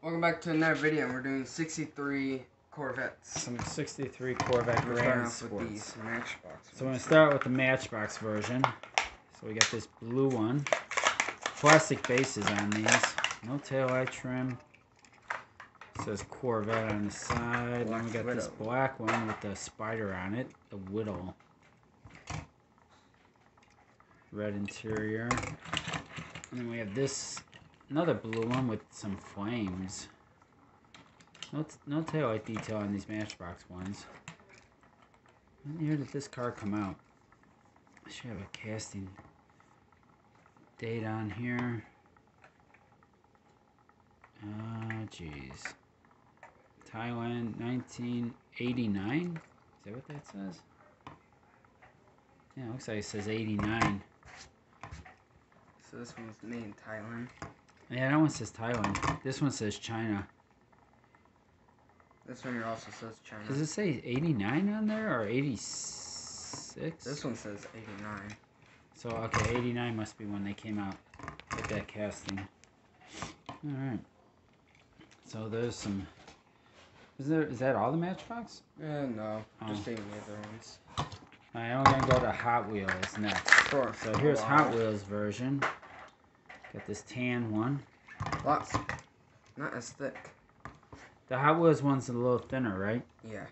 Welcome back to another video. and We're doing 63 Corvettes. Some 63 Corvette We're Grand off with these Matchbox. So I'm gonna start with the Matchbox version. So we got this blue one. Plastic bases on these. No taillight trim. says Corvette on the side. Black then we got this black one with the spider on it. The Whittle. Red interior. And then we have this, another blue one with some flames. No, no taillight detail on these Matchbox ones. When year did this car come out? I should have a casting date on here. Ah, jeez. Thailand, 1989? Is that what that says? Yeah, looks like it says 89. So this one's made in Thailand. Yeah, that one says Thailand. This one says China. This one here also says China. Does it say 89 on there or 86? This one says 89. So, okay, 89 must be when they came out with that casting. Alright. So there's some... Is there is that all the Matchbox? Eh, no, just Oh. even the other ones. Alright, we're gonna go to Hot Wheels next. Sure. So here's Wow. Hot Wheels version. Got this tan one. Lots. Not as thick. The Hot Wheels one's a little thinner, right? Yeah.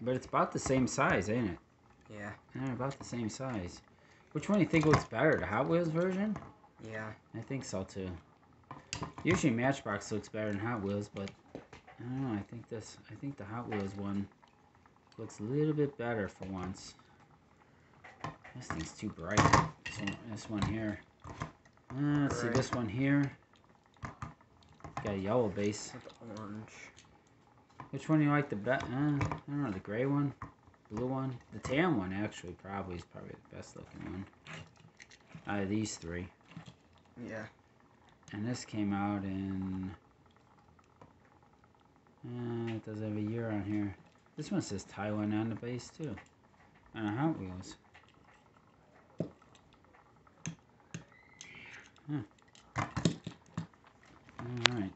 But it's about the same size, ain't it? Yeah. Yeah, about the same size. Which one do you think looks better, the Hot Wheels version? Yeah. I think so too. Usually Matchbox looks better than Hot Wheels, but I don't know. I think this. I think the Hot Wheels one looks a little bit better for once. This thing's too bright. This one, this one here. Uh, let's see this one here. Got a yellow base. With orange. Which one do you like the best? Uh, I don't know. The gray one, blue one, the tan one actually probably is probably the best looking one. Out of these three. Yeah. And this came out in. Uh, it doesn't have a year on here. This one says Taiwan on the base too. On a Hot Wheels. Huh. Alright.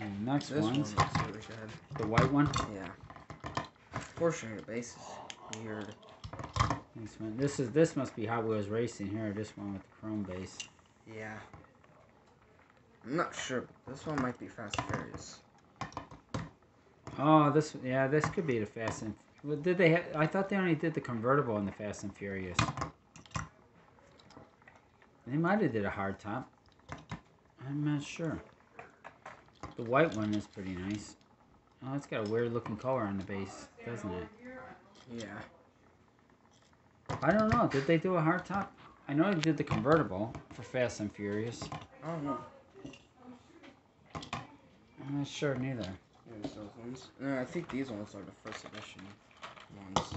And the next This one one's looks really good. the white one. Yeah. Fortunately, the base is weird. This one. This is this must be Hot Wheels Racing here. This one with the chrome base. Yeah. I'm not sure, but this one might be Fast and Furious. Oh, this yeah, this could be the Fast and. Well, did they? Ha- I thought they only did the convertible in the Fast and Furious. They might have did a hard top. I'm not sure. The white one is pretty nice. Oh, it's got a weird looking color on the base, doesn't it? Yeah. I don't know. Did they do a hard top? I know they did the convertible for Fast and Furious. I don't know. I'm not sure neither. Those ones. No, I think these ones are the first edition ones.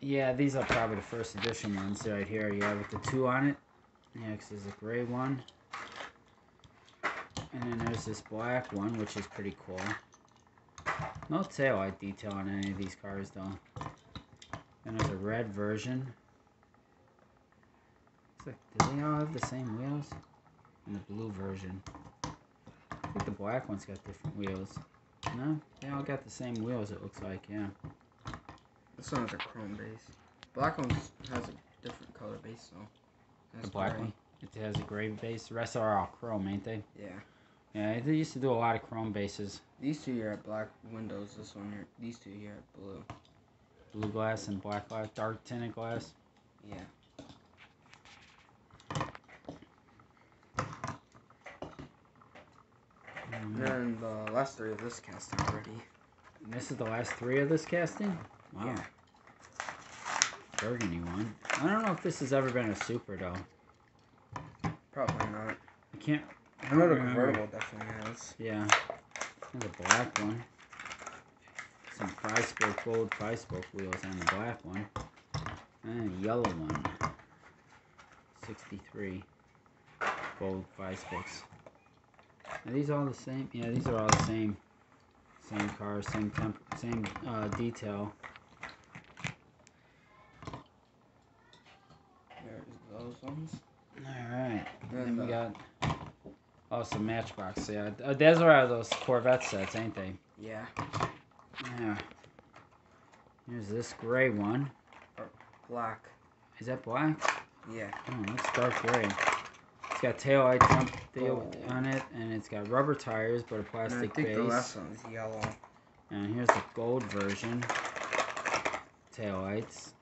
Yeah, these are probably the first edition ones right here. Yeah, with the two on it. Yeah, 'cause there's a gray one. And then there's this black one, which is pretty cool. No taillight detail on any of these cars, though. Then there's a red version. It's like, do they all have the same wheels? And the blue version. I think the black one's got different wheels. No, they all got the same wheels, it looks like, yeah. This one has a chrome base. Black one has a different color base though. The black gray. one. It has a gray base. The rest are all chrome, ain't they? Yeah. Yeah, they used to do a lot of chrome bases. These two here have black windows. This one here, these two here have blue. Blue glass and black glass, dark tinted glass. Yeah. And Mhm. then the last three of this casting already. And this is the last three of this casting? Wow. Yeah. Burgundy one. I don't know if this has ever been a super though. Probably not. I can't. I know the remember. convertible definitely has. Yeah. There's a black one. Some five spoke gold five spoke wheels on the black one. And a yellow one. 63. Gold five spokes. Are these all the same? Yeah, these are all the same. Same car, same temp, same uh, detail. There's those ones. All right. And Then we got Oh, some Matchbox. Yeah, uh, those are those Corvette sets, ain't they? Yeah. Yeah. Here's this gray one. Or Black. Is that black? Yeah. Oh, that's dark gray. It's got tail light jump deal Gold. on it, and it's got rubber tires, but a plastic And I think the base. last one's yellow. And here's the gold version. Tail lights,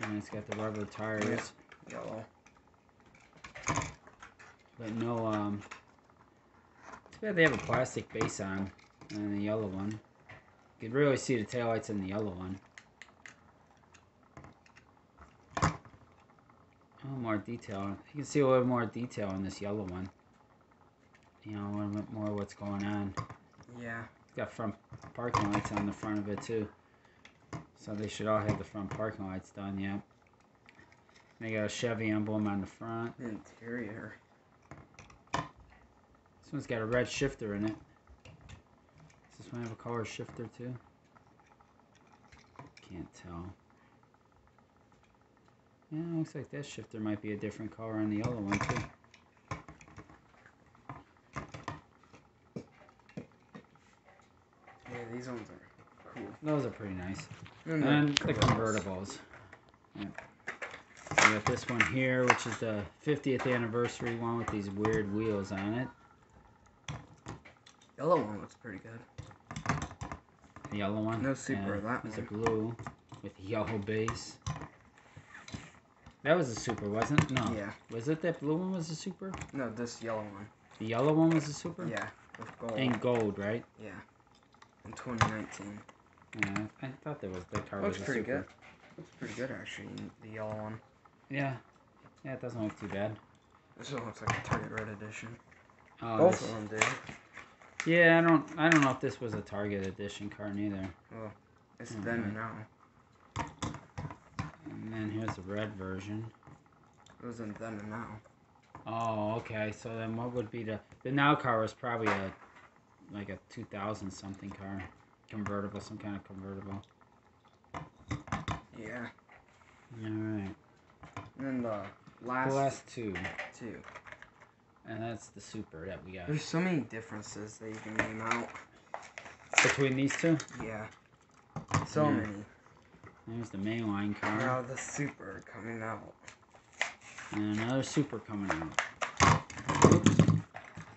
and it's got the rubber tires, Yellow. but no um. Bad they have a plastic base on, and the yellow one. You can really see the tail lights in the yellow one. Oh, more detail. You can see a little more detail in this yellow one. You know, a little bit more what's going on. Yeah. It's got front parking lights on the front of it too. So they should all have the front parking lights done, yeah. They got a Chevy emblem on the front. The interior. This one's got a red shifter in it. Does this one have a color shifter too? Can't tell. Yeah, looks like that shifter might be a different color on the yellow one too. Yeah, these ones are cool. Those are pretty nice. And, And the the convertibles. Yeah. So we got this one here, which is the 50th anniversary one with these weird wheels on it. Yellow one looks pretty good. The yellow one. No super, that It's a blue with yellow base. That was a super, wasn't it? No. Yeah. Was it that blue one was a super? No, this yellow one. The yellow one was a super? Yeah. With gold. And gold, right? Yeah. In 2019. Yeah, I thought that was that car Looks was a pretty super. good. Looks pretty good actually. The yellow one. Yeah. Yeah, it doesn't look too bad. This one looks like a Target Red Edition. Oh, Both this- of them did. Yeah, I don't I don't know if this was a Target edition car neither. Oh. It's Mhm. then and now. And then here's the red version. It was in then and now. Oh, okay. So then what would be the the now car was probably a like a 2000 something car, convertible, some kind of convertible. Yeah. All right. And then the last, The last two, two. And that's the super that we got. There's so many differences that you can name out. Between these two, Yeah. So Yeah. many. there's the mainline car, Now the super coming out. and another super coming out. Oops.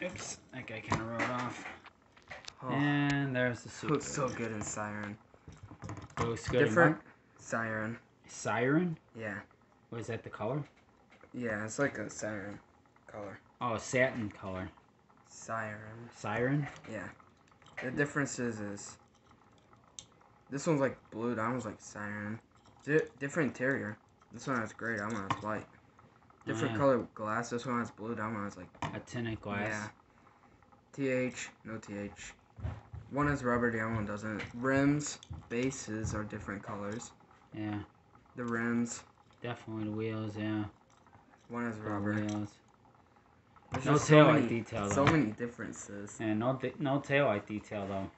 Oops. That guy kind of rode off. Oh, And there's the super. looks so good in Siren. Looks good. Different? Siren. Siren. Yeah. Was that the color? Yeah, it's like a siren color. Oh, satin color. Siren. Siren. Yeah. The difference is, is this one's like blue, that one's like siren. Di- different interior. This one has gray, that one has white. Different yeah. color glass. This one has blue, that one has like A tinted glass. yeah. TH, no TH. One is rubber, the other one doesn't. Rims, bases are different colors. Yeah. The rims, Definitely the wheels. Yeah. one has The rubber. wheels. There's No just so many, detail, so many differences. And no no taillight detail though.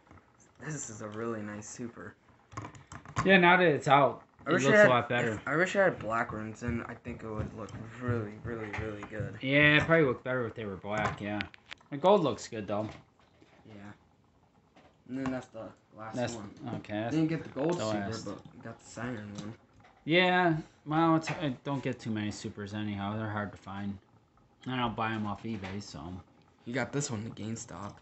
This is a really nice super. Yeah, now that it's out, I it looks had, a lot better. if- I wish I had black rims, and I think it would look really, really, really good. Yeah, it probably looked better if they were black. Yeah. The gold looks good though. Yeah. And then that's the last That's one. okay. Didn't get the gold the super, but got the siren one. yeah. Well, it's, I don't get too many supers anyhow. They're hard to find. I don't buy them off eBay, so. You got this one, the GameStop.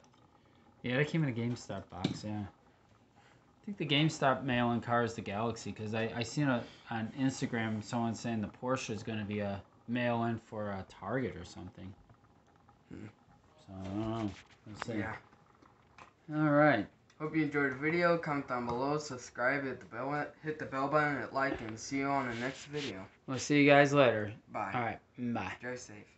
Yeah, they came in a GameStop box. Yeah. I think the GameStop mail-in car is the Galaxy because I I seen a, on Instagram someone saying the Porsche is going to be a mail-in for a Target or something. Hmm. So I don't know. Let's see. Yeah. All right. Hope you enjoyed the video. Comment down below, subscribe, hit the bell, hit the bell button, hit like, and see you on the next video. We'll see you guys later. Bye. All right. Bye. Drive safe.